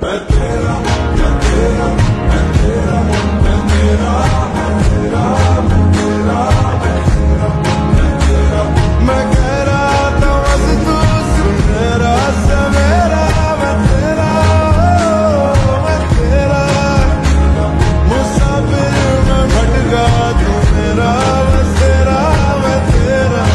Better